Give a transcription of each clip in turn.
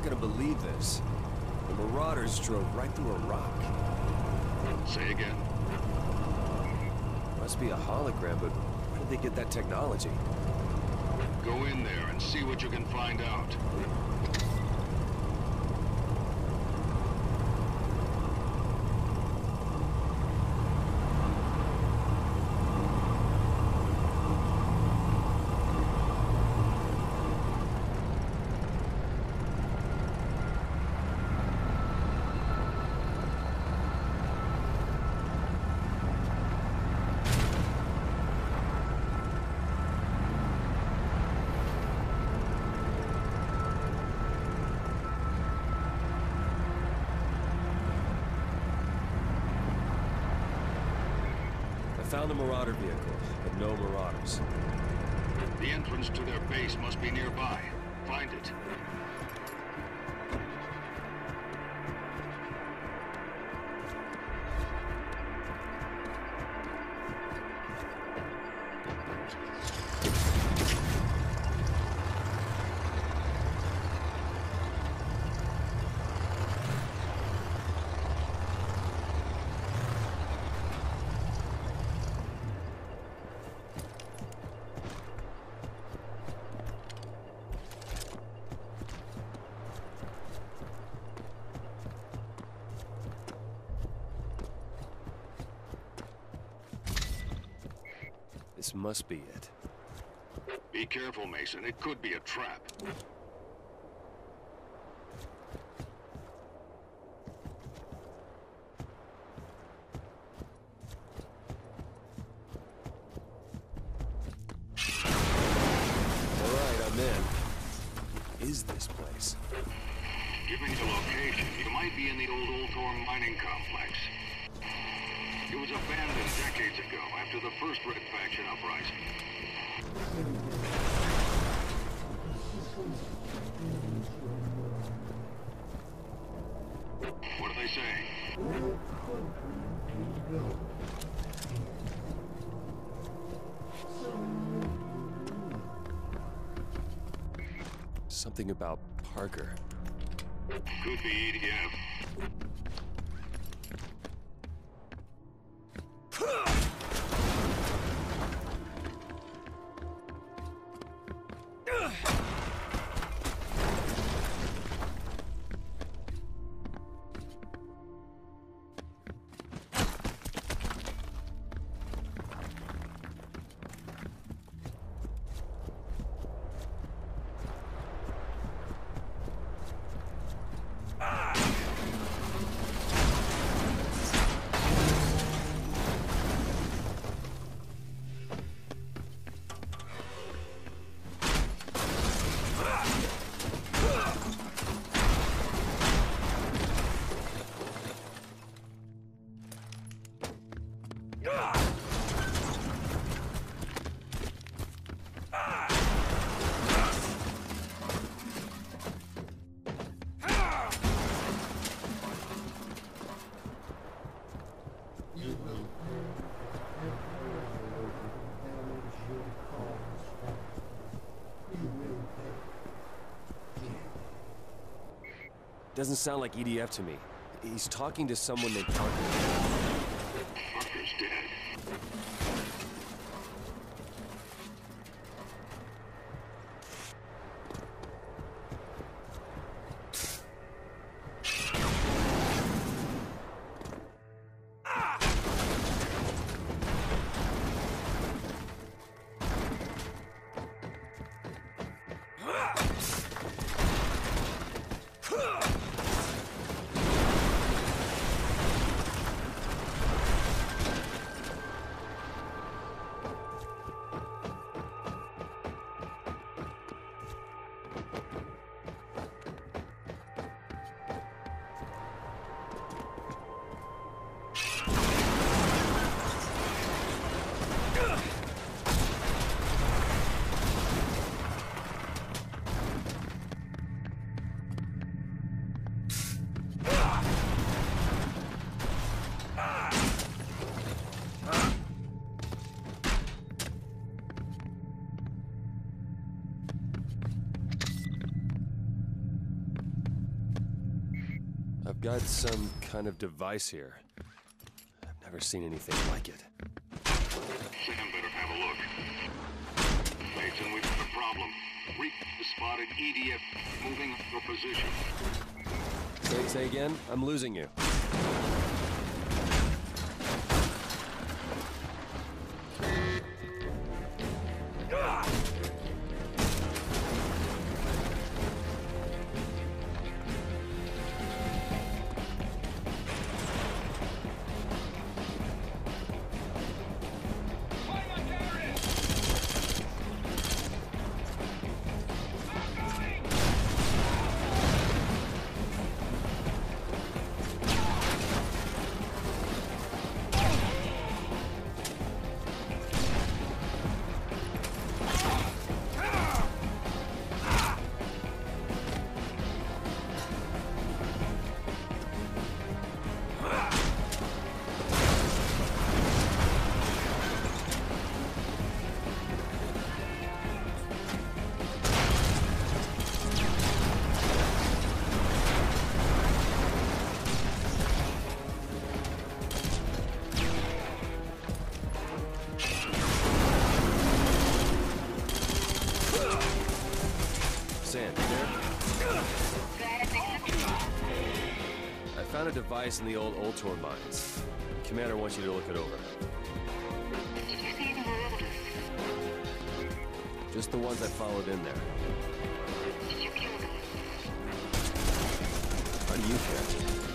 Not gonna believe this. The Marauders drove right through a rock. Say again. Must be a hologram, but where did they get that technology? Go in there and see what you can find out. Found the Marauder vehicle, but no Marauders. The entrance to their base must be nearby. Find it. This must be it. Be careful, Mason. It could be a trap. Alright, I'm in. What is this place? Location, you might be in the old Ultor mining complex. Was abandoned decades ago after the first Red Faction uprising. What they? Something about Parker. Could be EDF. Doesn't sound like EDF to me. He's talking to someone named Parker. Got some kind of device here. I've never seen anything like it. Sam better have a look. Mason, we've got a problem. Reap spotted EDF moving your position. Say, say again? I'm losing you. Device in the old Ultor mines. Commander wants you to look it over. Just the ones I followed in there. How do you care?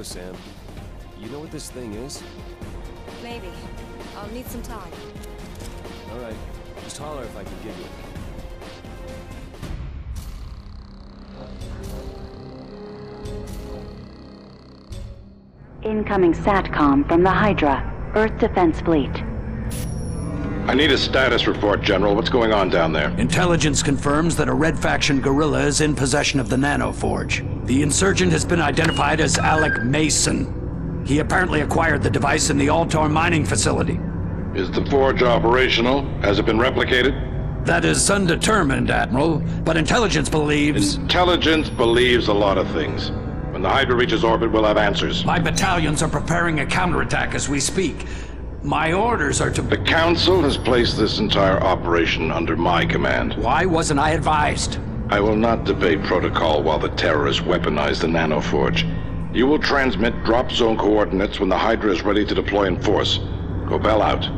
Go, Sam. You know what this thing is? Maybe. I'll need some time. Alright. Just holler if I can give you it. Incoming SATCOM from the Hydra, Earth Defense Fleet. I need a status report, General. What's going on down there? Intelligence confirms that a Red Faction guerrilla is in possession of the Nanoforge. The insurgent has been identified as Alec Mason. He apparently acquired the device in the Ultor mining facility. Is the forge operational? Has it been replicated? That is undetermined, Admiral, but intelligence believes... Intelligence believes a lot of things. When the Hydra reaches orbit, we'll have answers. My battalions are preparing a counterattack as we speak. My orders are to... The Council has placed this entire operation under my command. Why wasn't I advised? I will not debate protocol while the terrorists weaponize the nanoforge. You will transmit drop zone coordinates when the Hydra is ready to deploy in force. Kobel out.